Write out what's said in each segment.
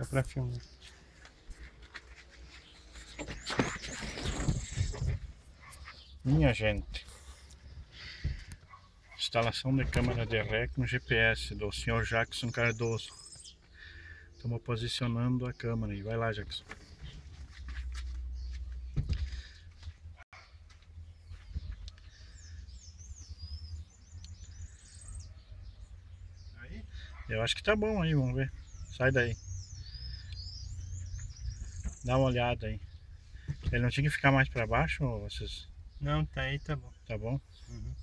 Só pra filmar. Minha gente. Instalação de câmera de ré com GPS do senhor Jackson Cardoso. Estamos posicionando a câmera aí. Vai lá, Jackson. Eu acho que tá bom aí, vamos ver. Sai daí. Dá uma olhada aí. Ele não tinha que ficar mais para baixo, vocês? Não, tá aí, tá bom. Tá bom? Uhum.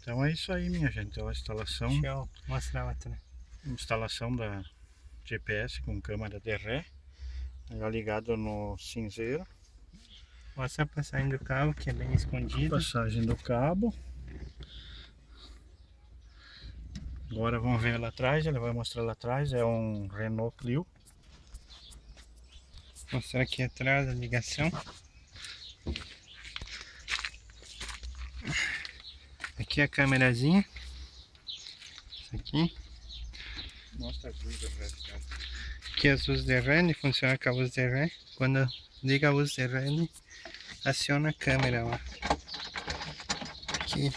Então é isso aí, minha gente. É a instalação, Deixa eu mostrar outra. instalação da GPS com câmera de ré. Já ligado no cinzeiro. Mostra a passagem do cabo, que é bem escondido. Passagem do cabo. Agora vamos ver lá atrás, ele vai mostrar lá atrás, é um Renault Clio. Mostrar aqui atrás a ligação. Aqui a câmerazinha. Isso aqui. Mostra as luzes da Aqui as luzes de ré, ele funciona com a luz de ré. Quando liga a luz de ré, ele aciona a câmera lá. Aqui.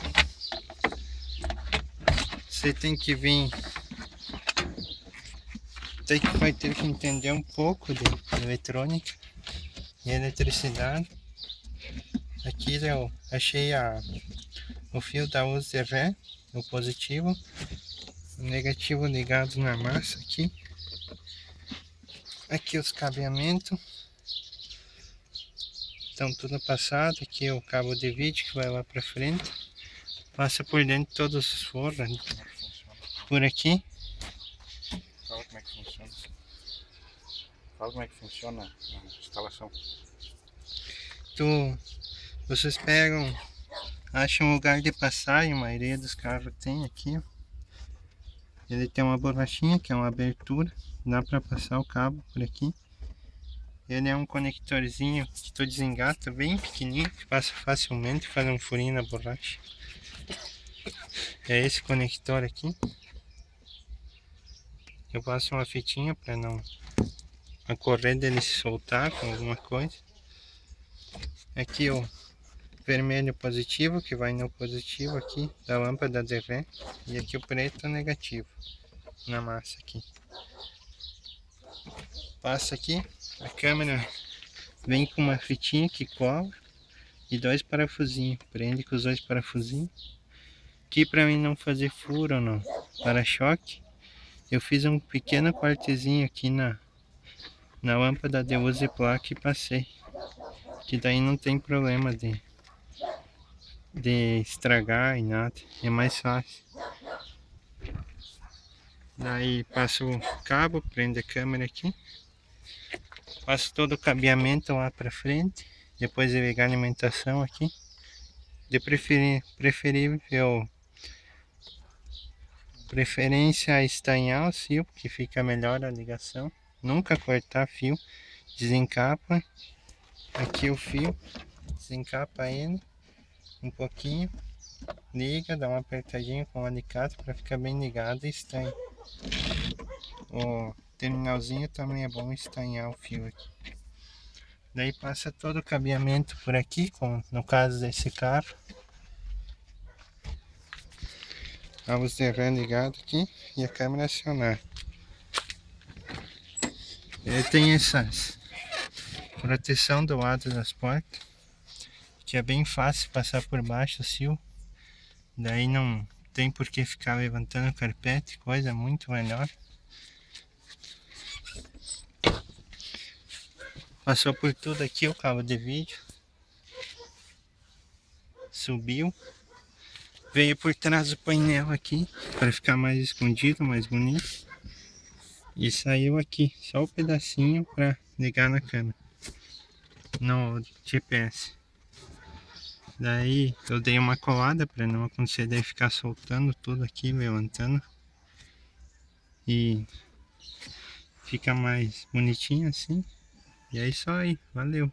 Você tem que vir. Tem que, vai ter que entender um pouco de eletrônica e eletricidade. Aqui eu achei a, o fio da ré, o positivo, o negativo ligado na massa aqui. Aqui os cabeamentos. Estão tudo passado. Aqui o cabo de vídeo que vai lá para frente. Passa por dentro todos os forros. É funciona? Por aqui. Como é que funciona. Fala como é que funciona a instalação. Tu, vocês pegam, acham um lugar de passagem, a maioria dos carros tem aqui. Ele tem uma borrachinha que é uma abertura, dá para passar o cabo por aqui. Ele é um conectorzinho que tu desengata, bem pequenininho, que passa facilmente, faz um furinho na borracha. É esse conector aqui. Eu passo uma fitinha para não a corrente dele se soltar com alguma coisa. Aqui o vermelho positivo que vai no positivo aqui da lâmpada de ré e aqui o preto negativo na massa aqui. Passa aqui, a câmera vem com uma fitinha que cola e dois parafusinhos, prende com os dois parafusinhos. Aqui para mim não fazer furo no para-choque, eu fiz um pequeno cortezinho aqui na, na lâmpada de uso e placa e passei. Que daí não tem problema de, de estragar e nada, é mais fácil. Daí passo o cabo, prende a câmera aqui, passo todo o cabeamento lá para frente, depois de ligar a alimentação aqui, de preferir, preferível preferência estanhar o fio, que fica melhor a ligação, nunca cortar fio, desencapa aqui o fio, desencapa ele um pouquinho, liga, dá uma apertadinha com o alicate para ficar bem ligado e estanha. O terminalzinho também é bom estanhar o fio aqui. Daí passa todo o cabeamento por aqui, como no caso desse carro. A luz de ré ligado aqui e a câmera acionar. Ele tem essas proteção do lado das portas que é bem fácil passar por baixo cio daí não tem por que ficar levantando carpete coisa muito melhor. Passou por tudo aqui o cabo de vídeo. Subiu veio por trás do painel aqui para ficar mais escondido mais bonito e saiu aqui só o pedacinho para ligar na câmera no GPS. Daí eu dei uma colada para não acontecer de ficar soltando tudo aqui, levantando. E fica mais bonitinho assim. E é isso aí, valeu.